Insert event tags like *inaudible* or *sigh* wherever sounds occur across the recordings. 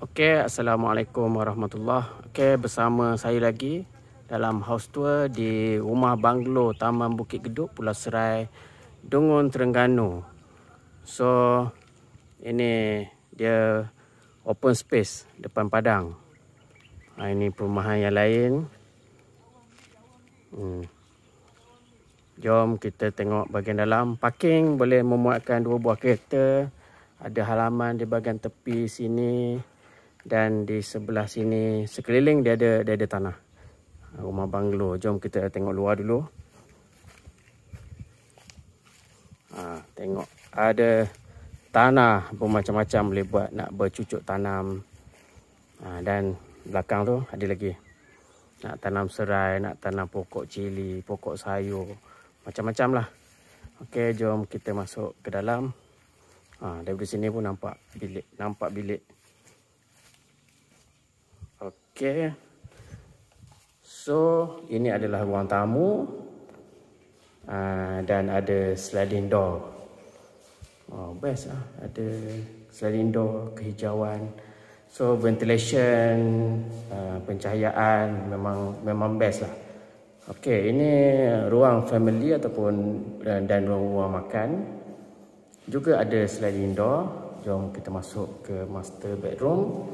Okey, Assalamualaikum warahmatullahi Okey, bersama saya lagi dalam house tour di rumah banglo Taman Bukit Geduk, Pulau Serai, Dungun, Terengganu. So, ini dia open space depan padang. Ha, ini perumahan yang lain. Hmm. Jom kita tengok bahagian dalam. Parking boleh memuatkan dua buah kereta. Ada halaman di bahagian tepi sini dan di sebelah sini sekeliling dia ada dia ada tanah. Rumah banglo jom kita tengok luar dulu. Ha, tengok. Ada tanah bermacam-macam boleh buat nak bercucuk tanam. Ha, dan belakang tu ada lagi. Nak tanam serai nak tanam pokok cili pokok sayur. Macam-macam lah. Okey, jom kita masuk ke dalam. Ha, dari sini pun nampak bilik, nampak bilik Okey. So, ini adalah ruang tamu. Uh, dan ada sliding door. Oh, best lah. Ada sliding door, kehijauan. So, ventilation, uh, pencahayaan memang memang best lah. Okey, ini ruang family ataupun dan, dan ruang, ruang makan. Juga ada sliding door. Jom kita masuk ke master bedroom.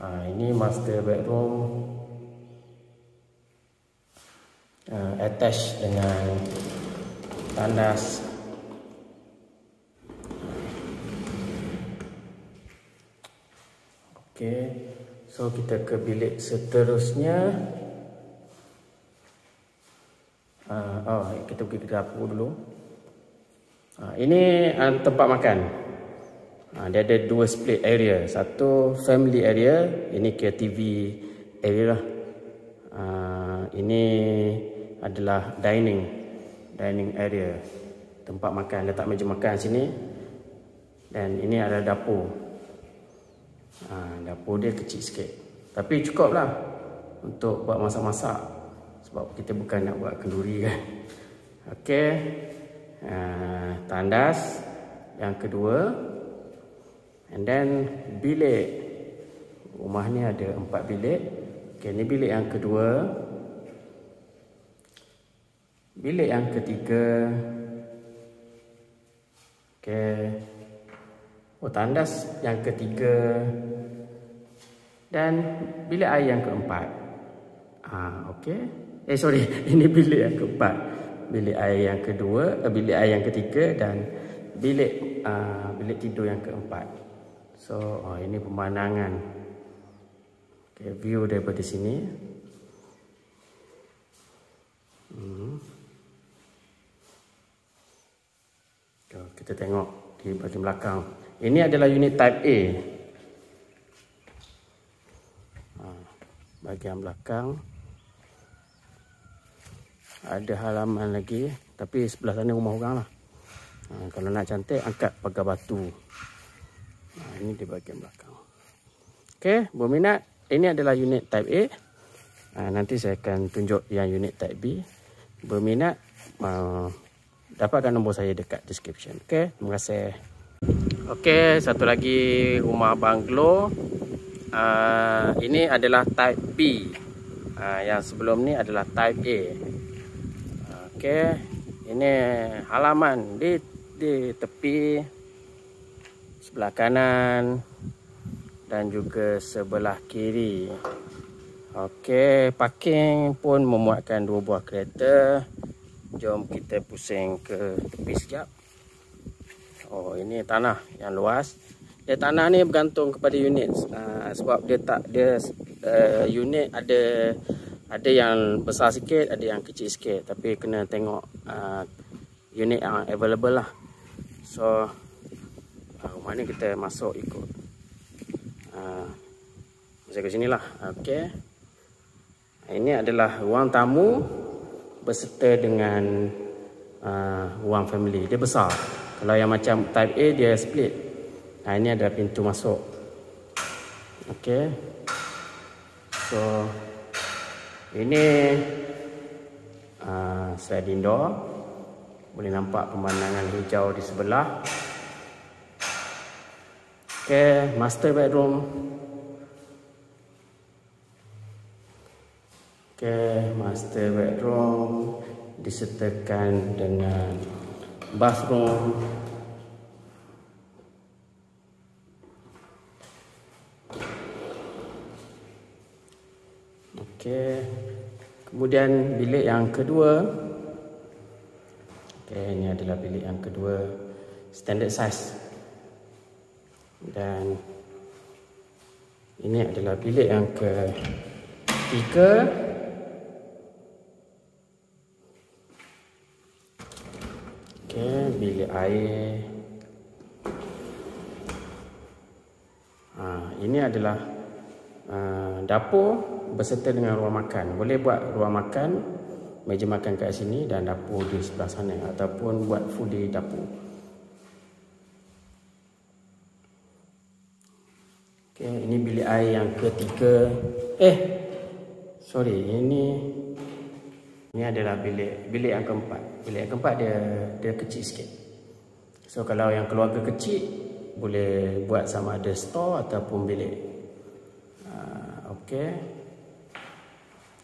Ha, ini master bedroom uh, attach dengan tandas Okey, so kita ke bilik seterusnya. Uh, oh, kita pergi ke dapur dulu. Uh, ini uh, tempat makan. Ha, dia ada dua split area. Satu family area, ini kira TV area lah. Ha, ini adalah dining, dining area. Tempat makan, letak meja makan sini. Dan ini adalah dapur. Ha, dapur dia kecil sikit. Tapi cukup lah untuk buat masak-masak. Sebab kita bukan nak buat kenduri kan. *laughs* Okey. Ha, tandas. Yang kedua, And then bilik rumah ni ada empat bilik. Okay, ni bilik yang kedua. Bilik yang ketiga. Okay. Oh, tandas yang ketiga. Dan bilik air yang keempat. Ah, okay. Eh, sorry. *laughs* Ini bilik yang keempat. Bilik air yang kedua. Eh, bilik air yang ketiga. Dan bilik uh, bilik tidur yang keempat. So oh, ini pemandangan okay, view daripada sini. Hmm. So, kita tengok di bahagian belakang. Ini adalah unit type A. Ha, bahagian belakang. Ada halaman lagi. Tapi sebelah sana rumah orang lah. Ha, kalau nak cantik, angkat pagar batu. Ini di bahagian belakang. Okey, berminat. Ini adalah unit type A. Ha, nanti saya akan tunjuk yang unit type B. Berminat, uh, dapatkan nombor saya dekat description. Okey, terima kasih. Okey, satu lagi rumah banglo. Uh, ini adalah type B. Uh, yang sebelum ni adalah type A. Okey, ini halaman di di tepi sebelah kanan dan juga sebelah kiri. Okey, parking pun memuatkan dua buah kereta. Jom kita pusing ke tepi sekejap. Oh, ini tanah yang luas. Dia tanah ni bergantung kepada unit uh, sebab dia tak dia uh, unit ada ada yang besar sikit, ada yang kecil sikit tapi kena tengok uh, unit yang available lah. So rumah ni kita masuk ikut. Uh, Masuk ke sini lah okay. Ini adalah ruang tamu Berserta dengan uh, Ruang family. Dia besar. Kalau yang macam type A dia split. Nah, Ini adalah pintu masuk. Okay So Ini uh, Sliding door Boleh nampak pemandangan hijau di sebelah care, master bedroom. Care, master bedroom disertakan dengan bathroom. Okey. Kemudian bilik yang kedua. Okey, ini adalah bilik yang kedua. Standard size. Dan ini adalah bilik yang ketiga. Okey, bilik air. Ha, ini adalah uh, dapur berserta dengan ruang makan. Boleh buat ruang makan, meja makan kat sini dan dapur di sebelah sana ataupun buat fully dapur. Okay, ini bilik air yang ketiga. Eh, sorry, ini ini adalah bilik bilik yang keempat. Bilik yang keempat dia dia kecil sikit. So kalau yang keluarga kecil boleh buat sama ada store ataupun bilik. Uh, okay.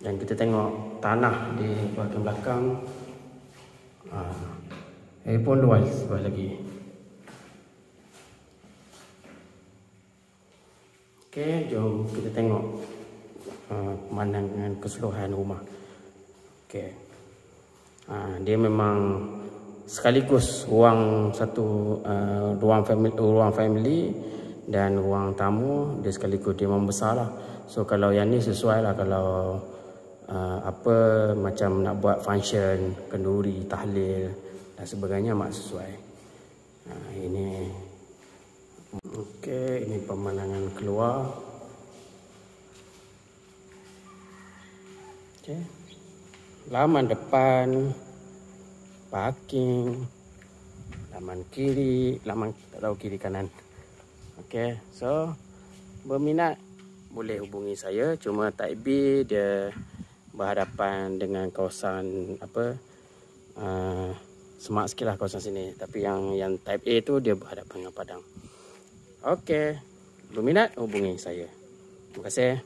Dan kita tengok tanah di bahagian belakang. Ha. Handphone luas sebelah lagi. Okey, jom kita tengok uh, pemandangan keseluruhan rumah. Okey. Ha, dia memang sekaligus ruang satu uh, ruang family ruang family dan ruang tamu dia sekaligus dia memang besar lah. So kalau yang ni sesuai lah kalau uh, apa macam nak buat function kenduri tahlil dan sebagainya mak sesuai uh, ini okey. Ini pemandangan keluar. Okey. Laman depan parking laman kiri laman tak tahu kiri kanan. Okey so berminat boleh hubungi saya. Cuma type B dia berhadapan dengan kawasan apa uh, semak sikit lah kawasan sini. Tapi yang yang type A tu dia berhadapan dengan padang Okey, berminat hubungi saya. Terima kasih